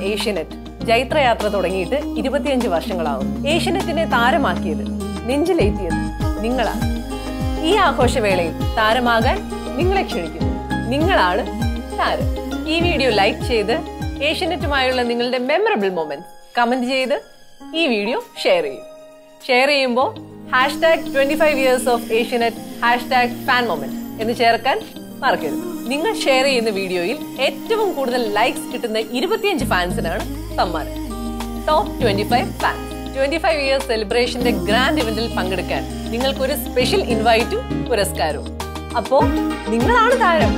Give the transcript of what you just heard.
ഏഷ്യനെറ്റ് ജൈത്രയാത്ര തുടങ്ങിയിട്ട് ഇരുപത്തിയഞ്ച് വർഷങ്ങളാവും ഏഷ്യനെറ്റിനെ താരമാക്കിയത് നെഞ്ചിലേറ്റിയത് നിങ്ങളാണ്. ഈ ആഘോഷവേളയിൽ താരമാകാൻ നിങ്ങളെ ക്ഷണിക്കുന്നു. നിങ്ങളാണ് താരം. ഈ വീഡിയോ ലൈക്ക് ചെയ്ത് ഏഷ്യനെറ്റുമായുള്ള നിങ്ങളുടെ മെമ്മറബിൾ മൊമെന്റ്സ് കമന്റ് ചെയ്ത് ഈ വീഡിയോ ഷെയർ ചെയ്യും. ഷെയർ ചെയ്യുമ്പോൾ hashtag twenty five years of Asianet hashtag fan moment എന്ന് ചേർക്കാൻ മറക്കരുത്. നിങ്ങൾ ഷെയർ ചെയ്യുന്ന വീഡിയോയിൽ ഏറ്റവും കൂടുതൽ ലൈക്സ് കിട്ടുന്ന ഇരുപത്തിയഞ്ച് ഫാൻസിനാണ് സമ്മാനം top twenty five fans twenty five years സെലിബ്രേഷന്റെ grand ഇവന്റിൽ പങ്കെടുക്കാൻ നിങ്ങൾക്കൊരു സ്പെഷ്യൽ ഇൻവൈറ്റും പുരസ്കാരവും. അപ്പോ നിങ്ങളാണ് താരം.